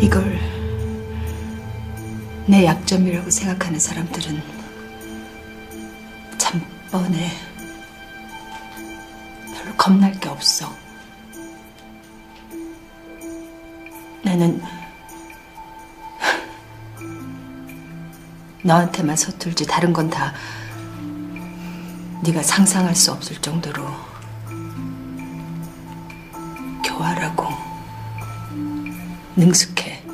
이걸 내 약점이라고 생각하는 사람들은 참 뻔해. 별로 겁날 게 없어. 나는 너한테만 서툴지 다른 건 다 네가 상상할 수 없을 정도로 교활하고 능숙해.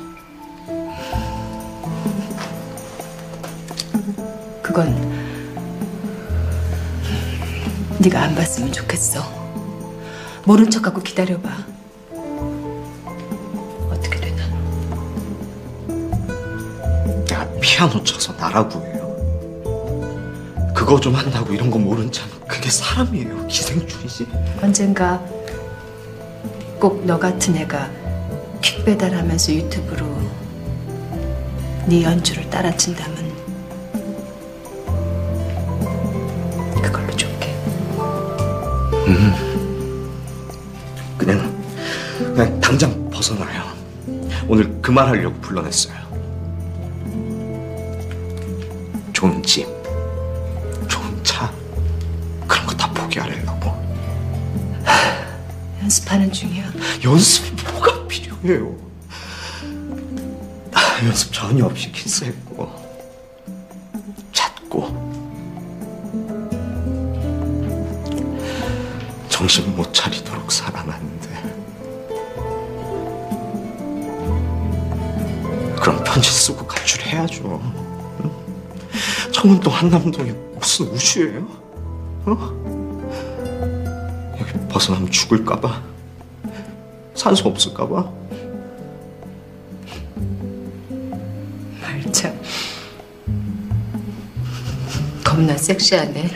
그건 네가 안 봤으면 좋겠어. 모른 척하고 기다려봐. 어떻게 되나? 내가 피아노 쳐서 나라고 해요. 그거 좀 한다고 이런 거 모른 척 그게 사람이에요. 기생충이지. 언젠가 꼭 너 같은 애가 퀵 배달하면서 유튜브로 네 연주를 따라친다면 그걸로 좋게. 그냥 그냥 당장 벗어나요. 오늘 그 말 하려고 불러냈어요. 좋은 집, 연습하는 중이야. 연습이 뭐가 필요해요? 아, 연습 전혀 없이 키스했고 잤고 정신 못 차리도록 살아났는데 그럼 편지 쓰고 가출해야죠 응? 청운동 한남동이 무슨 우주예요? 어? 벗어나면 죽을까봐 산소 없을까봐 말참 겁나 섹시하네.